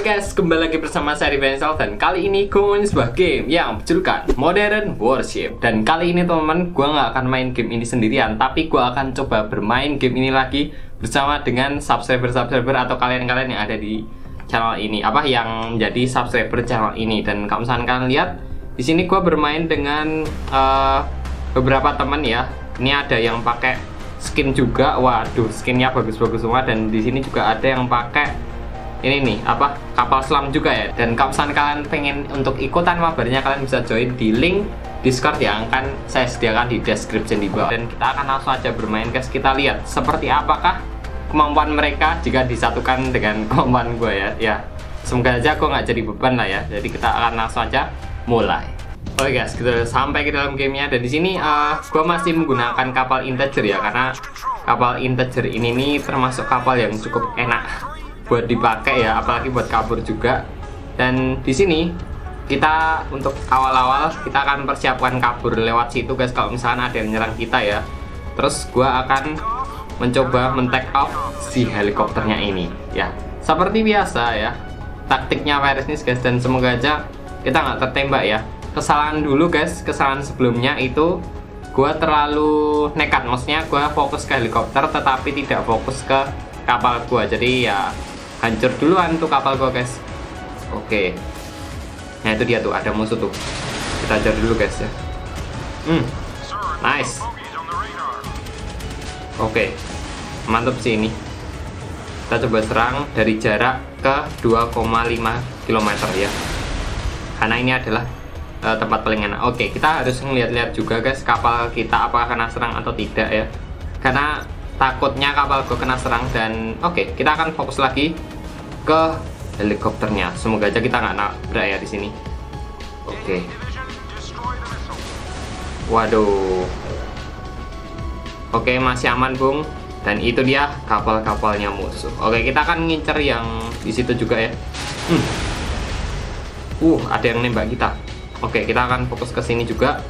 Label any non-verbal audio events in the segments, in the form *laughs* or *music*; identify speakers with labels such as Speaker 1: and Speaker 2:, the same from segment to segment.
Speaker 1: Guys, kembali lagi bersama saya Revensal dan kali ini gue main sebuah game yang berjulukan Modern Warship. Dan kali ini teman-teman, gue nggak akan main game ini sendirian Tapi gue akan coba bermain game ini lagi bersama dengan subscriber-subscriber atau kalian-kalian yang ada di channel ini. Apa yang menjadi subscriber channel ini. Dan kalau misalkan kalian lihat, di sini gue bermain dengan uh, beberapa teman ya. Ini ada yang pakai skin juga, waduh skinnya bagus-bagus semua. Dan di sini juga ada yang pakai ini nih apa? Kapal selam juga ya? Dan kalau misalnya kalian pengen untuk ikutan mabarnya kalian bisa join di link Discord yang akan saya sediakan di description di bawah. Dan kita akan langsung aja bermain guys. Kita lihat seperti apakah kemampuan mereka jika disatukan dengan *laughs* kemampuan gue ya. Ya semoga aja gue nggak jadi beban lah ya. Jadi kita akan langsung aja mulai. Oke guys, kita sampai ke dalam gamenya. Dan di sini uh, gue masih menggunakan kapal integer ya karena kapal integer ini nih termasuk kapal yang cukup enak buat dipakai ya apalagi buat kabur juga. Dan di sini kita untuk awal-awal kita akan persiapkan kabur lewat situ guys. Kalau misalnya ada yang menyerang kita ya. Terus gua akan mencoba men-take off si helikopternya ini ya. Seperti biasa ya taktiknya virus ini guys. Dan semoga aja kita nggak tertembak ya. Kesalahan dulu guys. Kesalahan sebelumnya itu gua terlalu nekat. Maksudnya gua fokus ke helikopter tetapi tidak fokus ke kapal gua. Jadi ya hancur duluan tuh kapal gua guys oke. Nah itu dia tuh ada musuh tuh. Kita ajar dulu guys ya. Hmm. Nice. Oke. Mantap sih ini. Kita coba serang dari jarak ke 2,5 km ya. Karena ini adalah uh, tempat paling enak. Oke kita harus ngeliat-lihat juga guys kapal kita apakah kena serang atau tidak ya. Karena takutnya kapal gue kena serang dan oke okay, kita akan fokus lagi ke helikopternya. Semoga aja kita nggak nabrak ya di sini. Oke. Okay. waduh. Oke okay, masih aman bung. Dan itu dia kapal-kapalnya musuh. Oke okay, kita akan ngincer yang di situ juga ya. Hmm. uh ada yang nembak kita. Oke kita akan fokus ke sini juga.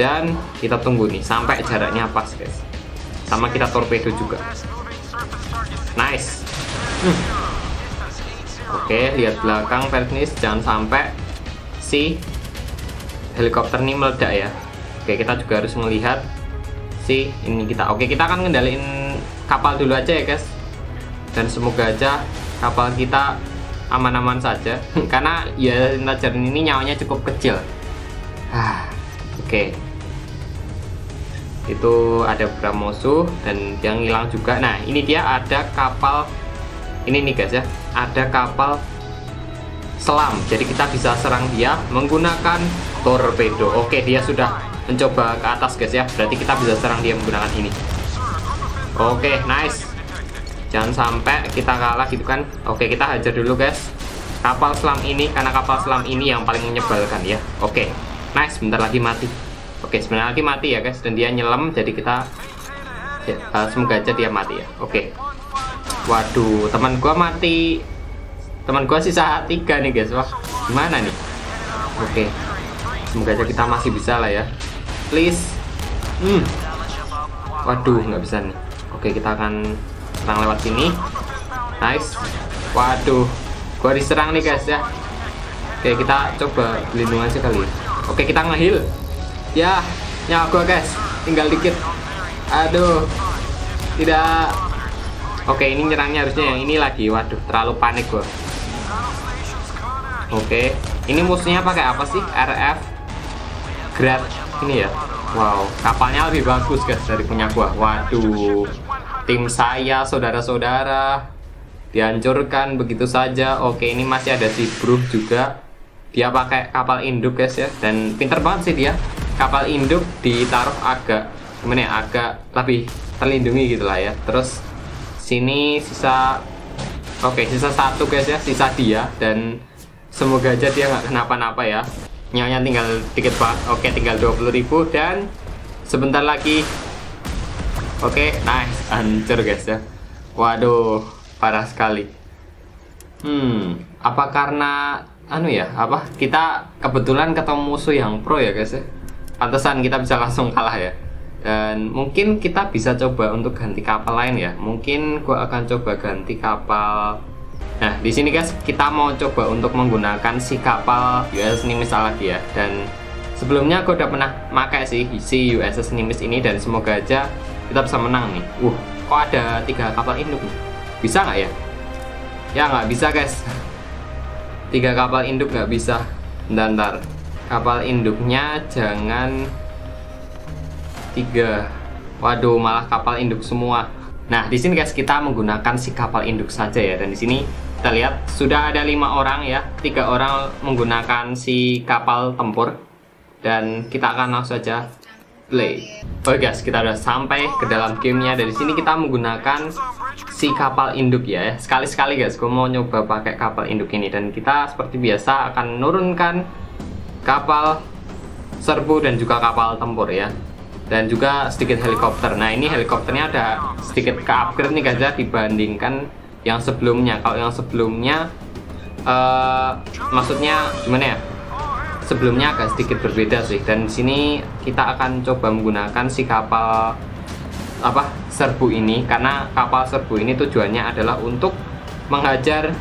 Speaker 1: Dan kita tunggu nih sampai jaraknya pas guys sama kita torpedo juga. Nice. Hmm. oke lihat belakang Vernis jangan sampai si helikopter ini meledak ya. Oke kita juga harus melihat si ini kita. Oke kita akan ngendaliin kapal dulu aja ya guys. Dan semoga aja kapal kita aman-aman saja. *laughs* Karena ya Intajar ini nyawanya cukup kecil. Ah, oke. okay itu ada beberapa musuh dan yang hilang juga. Nah ini dia ada kapal ini nih guys ya ada kapal selam. Jadi kita bisa serang dia menggunakan torpedo. Oke dia sudah mencoba ke atas guys ya. Berarti kita bisa serang dia menggunakan ini. Oke nice. Jangan sampai kita kalah gitu kan. Oke kita hajar dulu guys. Kapal selam ini karena kapal selam ini yang paling menyebalkan ya. Oke nice. Bentar lagi mati Oke, sebenarnya lagi mati ya guys dan dia nyelam jadi kita ya, uh, semoga aja dia mati ya. Oke. Waduh, teman gua mati. Teman gua sisa tiga nih guys. Wah, gimana nih? Oke. Semoga aja kita masih bisa lah ya. Please. Hmm. Waduh, nggak bisa nih. Oke, kita akan serang lewat sini. Nice. Waduh, gua diserang nih guys ya. Oke, kita coba pelindungan sekali. Oke, kita ngehil ya nyawa gua guys. Tinggal dikit. Aduh. Tidak. Oke ini nyerangnya harusnya yang ini lagi. Waduh terlalu panik gua. Oke. Ini musuhnya pakai apa sih? RF Grad ini ya? Wow. Kapalnya lebih bagus guys dari punya gua. Waduh. Tim saya saudara-saudara dihancurkan begitu saja. Oke ini masih ada si Bruh juga. Dia pakai kapal induk guys ya. Dan pinter banget sih dia kapal induk ditaruh agak gimana ya agak lebih terlindungi gitu lah ya. Terus sini sisa oke okay, sisa satu guys ya sisa dia dan semoga aja dia nggak kenapa-napa ya. Nyawanya tinggal dikit banget oke okay, tinggal 20.000 dan sebentar lagi oke okay, nice hancur guys ya. Waduh parah sekali. Hmm apa karena anu ya apa kita kebetulan ketemu musuh yang pro ya guys ya pantesan kita bisa langsung kalah ya dan mungkin kita bisa coba untuk ganti kapal lain ya mungkin gua akan coba ganti kapal Nah, di sini guys, kita mau coba untuk menggunakan si kapal USS Nimitz lagi ya. Dan sebelumnya aku udah pernah pakai sih si USS Nimitz ini dan semoga aja kita bisa menang nih. Uh, kok ada tiga kapal induk? Bisa nggak ya? Ya nggak bisa guys. *laughs* Tiga kapal induk nggak bisa. Bentar, bentar. Kapal induknya jangan tiga. Waduh, malah kapal induk semua. Nah, di sini guys kita menggunakan si kapal induk saja ya. Dan di sini kita lihat sudah ada lima orang ya tiga orang menggunakan si kapal tempur dan kita akan langsung saja play oke guys kita udah sampai ke dalam gamenya dari sini kita menggunakan si kapal induk ya sekali-sekali guys gue mau nyoba pakai kapal induk ini dan kita seperti biasa akan menurunkan kapal serbu dan juga kapal tempur ya. Dan juga sedikit helikopter. Nah ini helikopternya ada sedikit ke upgrade nih guys ya dibandingkan yang sebelumnya. Kalau yang sebelumnya uh, maksudnya gimana ya? Sebelumnya agak sedikit berbeda sih. Dan di sini kita akan coba menggunakan si kapal apa serbu ini. Karena kapal serbu ini tujuannya adalah untuk menghajar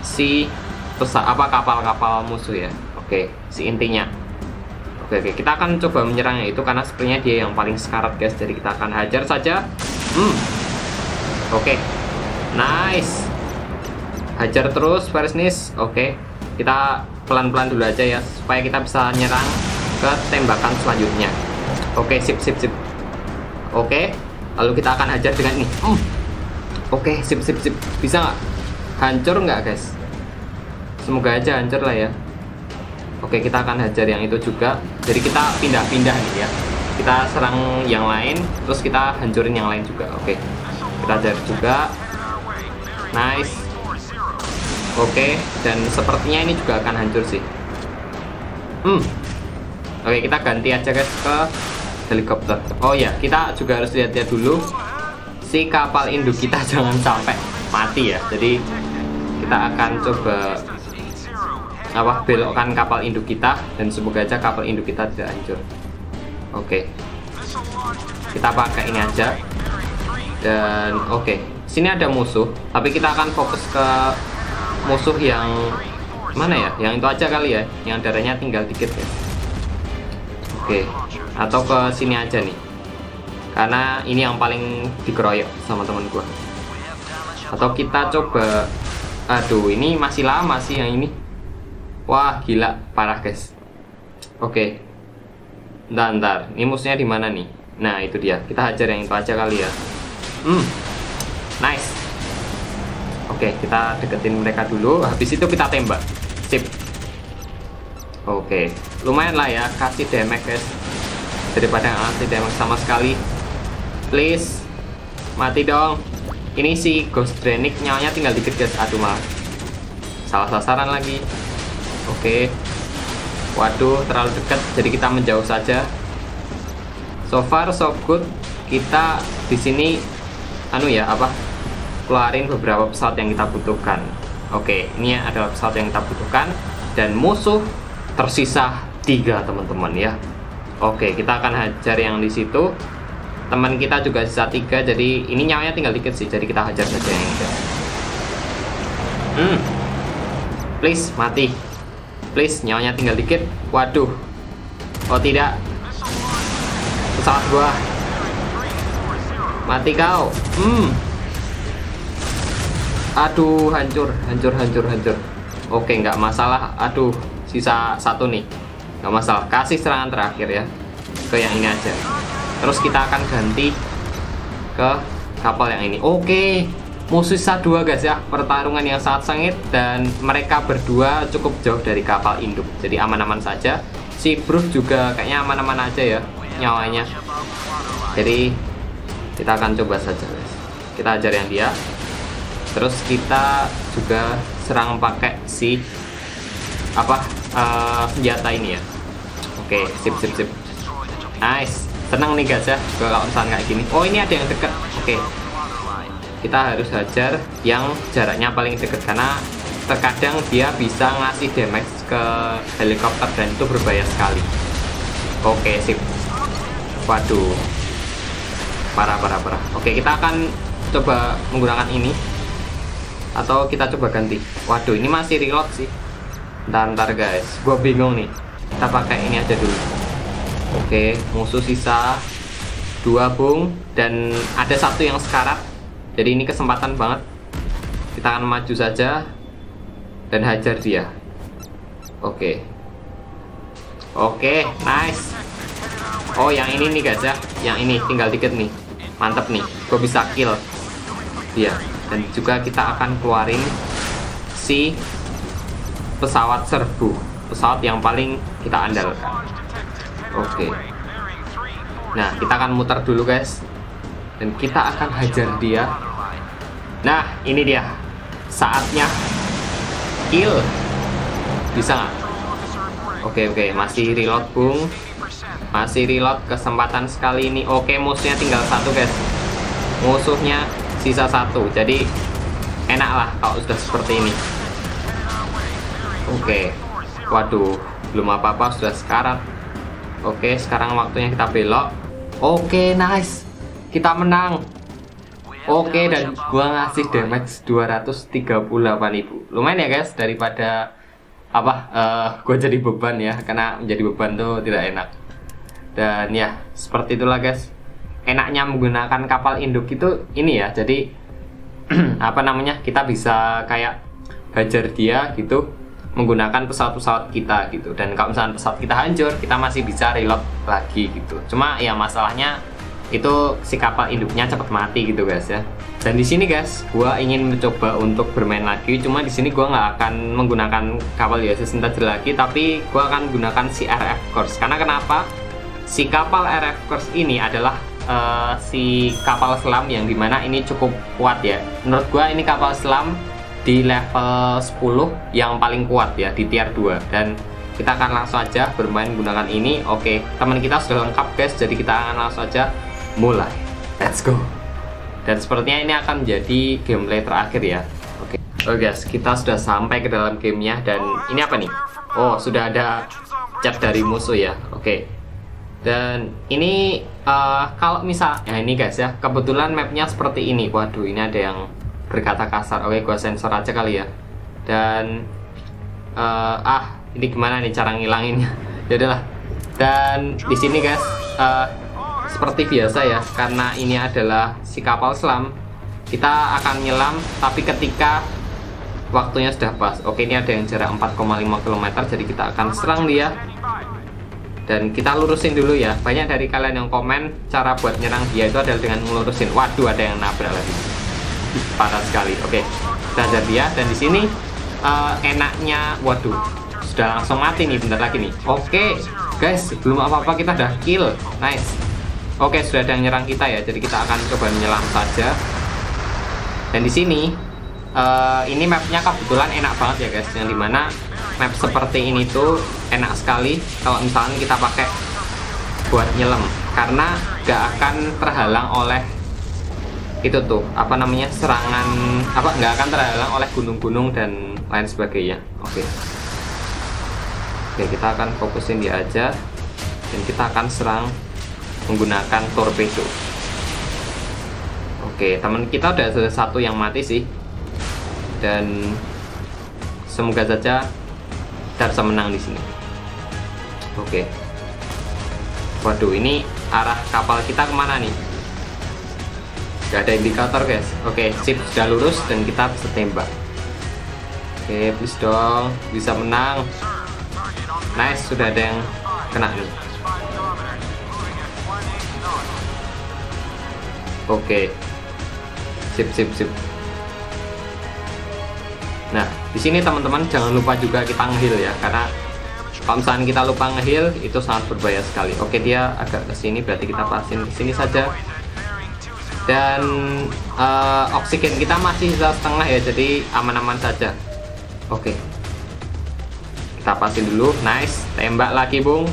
Speaker 1: si pesawat apa kapal-kapal musuh ya oke si intinya oke oke kita akan coba menyerangnya itu karena sepertinya dia yang paling sekarat guys jadi kita akan hajar saja hmm oke Nice. Hajar terus Farisnis. Oke. Kita pelan-pelan dulu aja ya supaya kita bisa nyerang ke tembakan selanjutnya. Oke, sip sip sip. Oke. Lalu kita akan hajar dengan ini. Hmm. Oke, sip sip sip. Bisa nggak? Hancur nggak, guys? Semoga aja hancur lah ya. Oke, kita akan hajar yang itu juga. Jadi kita pindah-pindah nih ya. Kita serang yang lain, terus kita hancurin yang lain juga. Oke. Kita hajar juga Nice. Oke, dan sepertinya ini juga akan hancur sih. Hmm. Oke, kita ganti aja guys ke helikopter. Oh ya, kita juga harus lihat-lihat dulu si kapal induk kita *laughs* jangan sampai mati ya. Jadi kita akan coba apa belokkan kapal induk kita dan semoga aja kapal induk kita tidak hancur. Oke. Okay. Kita pakai ini aja. Dan oke. Okay sini ada musuh tapi kita akan fokus ke musuh yang mana ya yang itu aja kali ya yang darahnya tinggal dikit ya oke atau ke sini aja nih karena ini yang paling dikeroyok sama teman gua atau kita coba aduh ini masih lama sih yang ini wah gila parah guys oke ntar ntar ini musuhnya di mana nih nah itu dia kita hajar yang itu aja kali ya hmm Nice. Oke, kita deketin mereka dulu. Habis itu kita tembak. Sip. Oke, lumayan lah ya kasih damage guys. Daripada ngasih damage sama sekali. Please, mati dong. Ini si Ghost Drenic nyawanya tinggal dikit guys. Aduh malah salah sasaran lagi. Oke. Waduh, terlalu dekat. Jadi kita menjauh saja. So far so good. Kita di sini anu ya apa? Keluarin beberapa pesawat yang kita butuhkan. Oke ini adalah pesawat yang kita butuhkan. Dan musuh tersisa tiga teman-teman ya. Oke kita akan hajar yang di situ. Teman kita juga sisa tiga jadi ini nyawanya tinggal dikit sih. Jadi kita hajar saja yang ini. Hmm. Please mati please nyawanya tinggal dikit waduh oh tidak pesawat gua Mati kau. Hmm. Aduh, hancur, hancur, hancur, hancur. Oke, nggak masalah. Aduh, sisa satu nih. Nggak masalah. Kasih serangan terakhir ya. Ke yang ini aja. Terus kita akan ganti ke kapal yang ini. Oke. Musuh sisa dua guys ya. Pertarungan yang sangat sengit dan mereka berdua cukup jauh dari kapal induk. Jadi aman-aman saja. Si Bruce juga kayaknya aman-aman aja ya nyawanya. Jadi kita akan coba saja guys kita ajar yang dia terus kita juga serang pakai si apa uh, senjata ini ya oke sip sip sip nice tenang nih guys ya kalau misalnya kayak gini oh ini ada yang deket oke kita harus hajar yang jaraknya paling deket karena terkadang dia bisa ngasih damage ke helikopter dan itu berbahaya sekali. Oke sip. Waduh. Parah parah parah. Oke kita akan coba menggunakan ini. Atau kita coba ganti. Waduh ini masih reload sih. Ntar ntar guys. Gue bingung nih. Kita pakai ini aja dulu. Oke musuh sisa dua bung. Dan ada satu yang sekarat jadi ini kesempatan banget. Kita akan maju saja dan hajar dia. Oke. Oke nice. Oh yang ini nih guys ya. Yang ini tinggal dikit nih. Mantep nih. Gue bisa kill. Dia dan juga kita akan keluarin si pesawat serbu. Pesawat yang paling kita andalkan. Oke. Nah kita akan muter dulu guys dan kita akan hajar dia. Nah ini dia. Saatnya. Kill. Bisa nggak? Oke oke. Masih reload bung. Masih reload. Kesempatan sekali ini. Oke musuhnya tinggal satu guys. Musuhnya sisa satu. Jadi enak lah kalau sudah seperti ini. Oke. Waduh, belum apa-apa. Sudah sekarat. Oke, sekarang waktunya kita belok. Oke, nice. Kita menang. Oke, dan gua ngasih damage 238.000. Lumayan ya, guys, daripada apa? Uh, gua jadi beban ya, karena menjadi beban tuh tidak enak. Dan ya, seperti itulah, guys. Enaknya menggunakan kapal induk itu ini ya. Jadi *clears throat* apa namanya? Kita bisa kayak hajar dia gitu menggunakan pesawat-pesawat kita gitu dan kalau misalnya pesawat kita hancur kita masih bisa reload lagi gitu cuma ya masalahnya itu si kapal induknya cepat mati gitu guys ya. Dan di sini guys gua ingin mencoba untuk bermain lagi. Cuma di sini gua nggak akan menggunakan kapal USS Intajer lagi. Tapi gua akan gunakan si RF Course. Karena kenapa? Si kapal RF Course ini adalah uh, si kapal selam yang di mana ini cukup kuat ya. Menurut gua ini kapal selam di level 10 yang paling kuat ya di tier 2 dan kita akan langsung aja bermain gunakan ini. Oke teman kita sudah lengkap guys. Jadi kita akan langsung aja mulai. Let's go. Dan sepertinya ini akan menjadi gameplay terakhir ya. Oke. Oke guys kita sudah sampai ke dalam gamenya dan ini apa nih? Oh sudah ada chat dari musuh ya. Oke. Dan ini uh, kalau misal ya ini guys ya kebetulan mapnya seperti ini. Waduh ini ada yang berkata kasar. Oke gua sensor aja kali ya. Dan uh, ah ini gimana nih cara ngilanginnya? *laughs* Ya udahlah. Dan di sini guys uh, seperti biasa ya karena ini adalah si kapal selam. Kita akan nyelam tapi ketika waktunya sudah pas. Oke ini ada yang jarak 4,5 km jadi kita akan serang dia. Dan kita lurusin dulu ya. Banyak dari kalian yang komen cara buat nyerang dia itu adalah dengan melurusin waduh ada yang nabrak lagi. Parah sekali. Oke kita hajar dia. Dan di sini uh, enaknya waduh sudah langsung mati nih bentar lagi nih. Oke guys belum apa-apa kita udah kill. Nice oke sudah ada yang nyerang kita ya jadi kita akan coba menyelam saja. Dan di sini uh, ini mapnya kebetulan enak banget ya guys. Yang di mana map seperti ini tuh enak sekali kalau misalnya kita pakai buat nyelam. Karena gak akan terhalang oleh itu tuh apa namanya serangan apa nggak akan terhalang oleh gunung-gunung dan lain sebagainya. Oke. Oke kita akan fokusin dia aja dan kita akan serang menggunakan torpedo. Oke teman kita udah ada satu yang mati sih. Dan semoga saja kita bisa menang di sini. Oke. Waduh ini arah kapal kita ke mana nih? Gak ada indikator guys. Oke sip sudah lurus dan kita bisa tembak. Oke please dong Bisa menang. Nice sudah ada yang kena nih Oke. Sip sip sip. Nah di sini teman-teman jangan lupa juga kita ngehil ya Karena kalau kita lupa ngehil itu sangat berbahaya sekali. Oke dia agak ke sini berarti kita pasin ke sini saja. Dan uh, oksigen kita masih sisa setengah ya jadi aman-aman saja. Oke. Kita pasin dulu. Nice. Tembak lagi bung.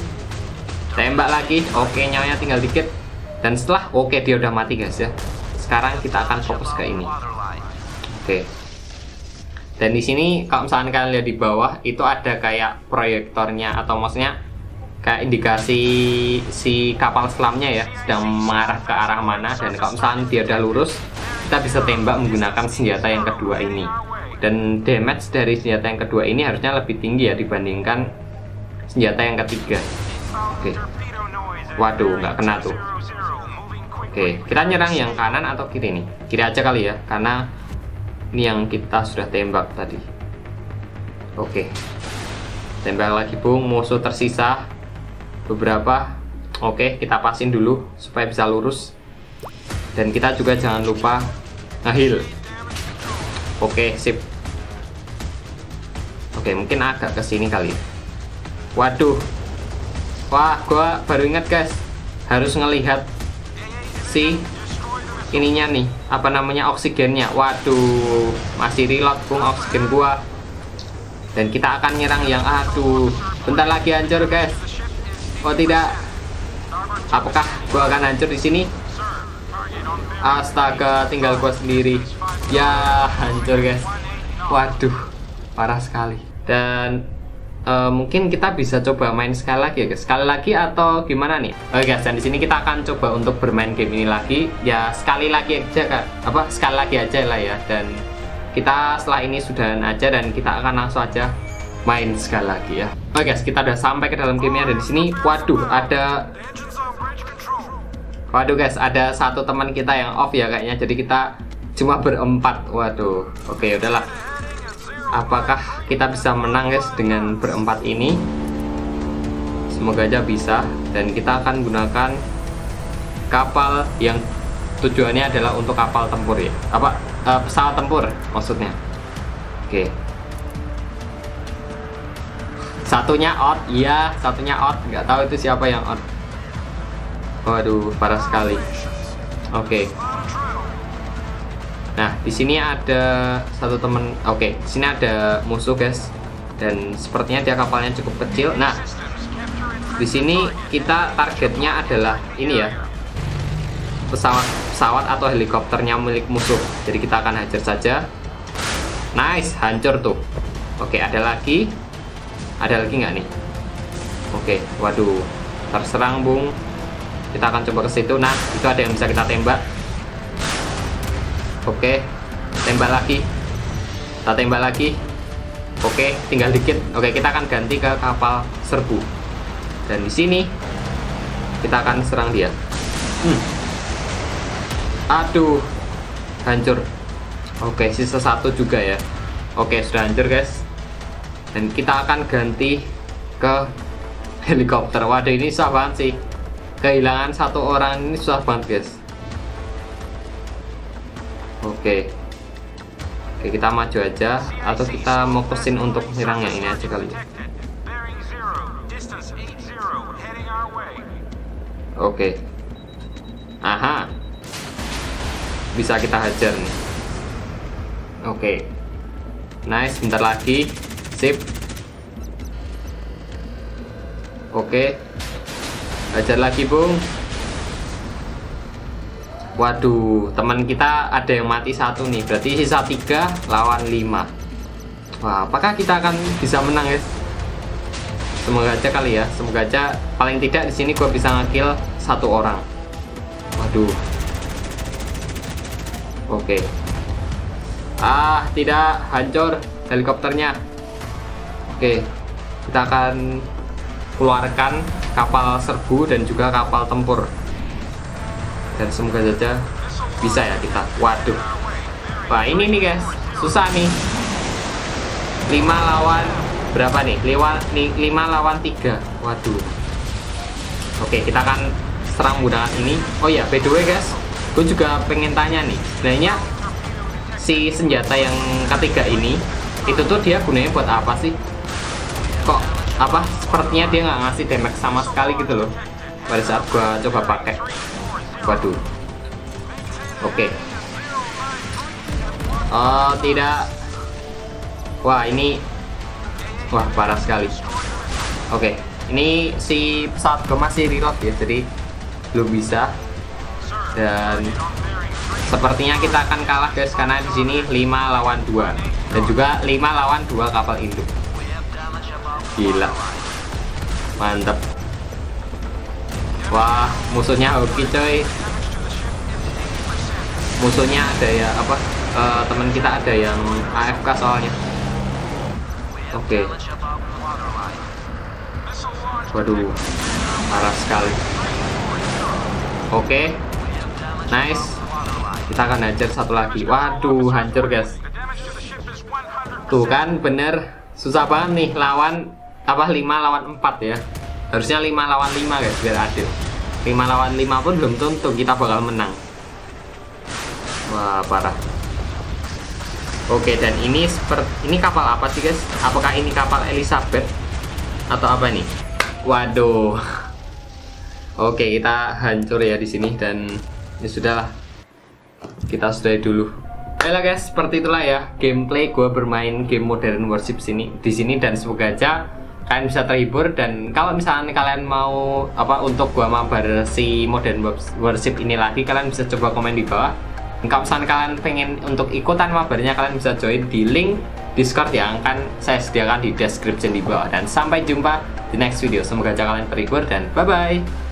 Speaker 1: Tembak lagi. Oke okay, nyawanya tinggal dikit dan setelah oke okay, dia udah mati guys ya. Sekarang kita akan fokus ke ini. Oke. Okay. dan di sini kalau misalnya kalian lihat di bawah itu ada kayak proyektornya atau maksudnya kayak indikasi si kapal selamnya ya sedang mengarah ke arah mana. Dan kalau misalnya dia udah lurus kita bisa tembak menggunakan senjata yang kedua ini. Dan damage dari senjata yang kedua ini harusnya lebih tinggi ya dibandingkan senjata yang ketiga. Oke waduh nggak kena tuh. Oke kita nyerang yang kanan atau kiri nih? Kiri aja kali ya karena ini yang kita sudah tembak tadi. Oke. Tembak lagi bung. Musuh tersisa. Beberapa. Oke kita pasin dulu supaya bisa lurus. Dan kita juga jangan lupa ngehil oke sip. Oke, mungkin agak ke sini kali. Waduh. Wah, gua baru ingat, guys. Harus ngelihat si ininya nih, apa namanya oksigennya. Waduh, masih reload pun oksigen gua. Dan kita akan nyerang yang aduh, bentar lagi hancur, guys. Oh, tidak. Apakah gua akan hancur di sini? Astaga, tinggal gua sendiri. Ya, hancur, guys. Waduh, parah sekali dan uh, mungkin kita bisa coba main sekali lagi ya guys. Sekali lagi atau gimana nih? Oke guys dan di sini kita akan coba untuk bermain game ini lagi. Ya sekali lagi aja kan apa? Sekali lagi aja lah ya. Dan kita setelah ini sudah aja dan kita akan langsung aja main sekali lagi ya. Oke guys kita udah sampai ke dalam gamenya. Dan di sini waduh ada waduh guys ada satu teman kita yang off ya kayaknya. Jadi kita cuma berempat. Waduh. Oke udahlah apakah kita bisa menang guys dengan berempat ini? Semoga aja bisa. Dan kita akan gunakan kapal yang tujuannya adalah untuk kapal tempur ya. Apa? Uh, pesawat tempur maksudnya. Oke. Satunya out iya satunya out nggak tahu itu siapa yang out waduh parah sekali. Oke. Nah, di sini ada satu temen. Oke, okay, di sini ada musuh, guys. Dan sepertinya dia kapalnya cukup kecil. Nah, di sini kita targetnya adalah ini ya. Pesawat pesawat atau helikopternya milik musuh. Jadi kita akan hajar saja. Nice, hancur tuh. Oke, okay, ada lagi. Ada lagi nggak nih? Oke, okay, waduh. Terserang, Bung. Kita akan coba ke situ. Nah, itu ada yang bisa kita tembak Oke, tembak lagi. Kita tembak lagi. Oke, tinggal dikit. Oke, kita akan ganti ke kapal serbu. Dan di sini kita akan serang dia. Hmm. Aduh, hancur. Oke, sisa satu juga ya. Oke, sudah hancur guys. Dan kita akan ganti ke helikopter. Waduh, ini susah banget sih. Kehilangan satu orang ini susah banget guys. Oke. Oke kita maju aja. Atau kita mau kesin untuk menyerang yang ini aja kali ya. Oke. Aha. Bisa kita hajar nih. Oke. Nice, bentar lagi. Sip. Oke. Hajar lagi bung Waduh, teman kita ada yang mati satu nih. Berarti sisa tiga lawan lima. Wah, apakah kita akan bisa menang, guys? Semoga aja kali ya. Semoga aja paling tidak di sini gue bisa ngekill satu orang. Waduh. Oke. Ah, tidak hancur helikopternya. Oke. Kita akan keluarkan kapal serbu dan juga kapal tempur dan semoga saja bisa ya kita. Waduh. Wah ini nih guys. Susah nih. 5 lawan berapa nih? 5, 5 lawan 3 waduh. Oke kita akan serang menggunakan ini. Oh ya by the guys gue juga pengen tanya nih. Sebenarnya si senjata yang ketiga ini itu tuh dia gunanya buat apa sih? Kok apa sepertinya dia nggak ngasih damage sama sekali gitu loh pada saat gua coba pakai waduh. Oke. Okay. oh tidak. Wah ini wah parah sekali. Oke okay. ini si pesawat gue masih reload ya jadi belum bisa. Dan sepertinya kita akan kalah guys karena di sini 5 lawan 2 dan juga 5 lawan 2 kapal induk. Gila. Mantap Wah, musuhnya hoki coy. musuhnya ada ya apa uh, teman kita ada yang AFK soalnya. Oke. Okay. waduh parah sekali. Oke. Okay. nice. Kita akan hancur satu lagi. Waduh hancur guys. Tuh kan bener. Susah banget nih lawan apa 5 lawan 4 ya harusnya 5 lawan 5 guys biar adil. 5 lawan 5 pun belum tentu kita bakal menang. Wah parah. Oke dan ini seperti ini kapal apa sih guys? Apakah ini kapal Elizabeth atau apa nih? Waduh. *laughs* Oke kita hancur ya di sini dan ya sudahlah. Kita sudah dulu. Baiklah guys, seperti itulah ya gameplay gue bermain game Modern Worship sini di sini dan semoga aja kalian bisa terhibur dan kalau misalnya kalian mau apa untuk gua mabar si Modern Worship ini lagi kalian bisa coba komen di bawah. Dan kalau misalnya kalian pengen untuk ikutan mabarnya kalian bisa join di link Discord yang akan saya sediakan di description di bawah dan sampai jumpa di next video. Semoga aja kalian terhibur dan bye bye.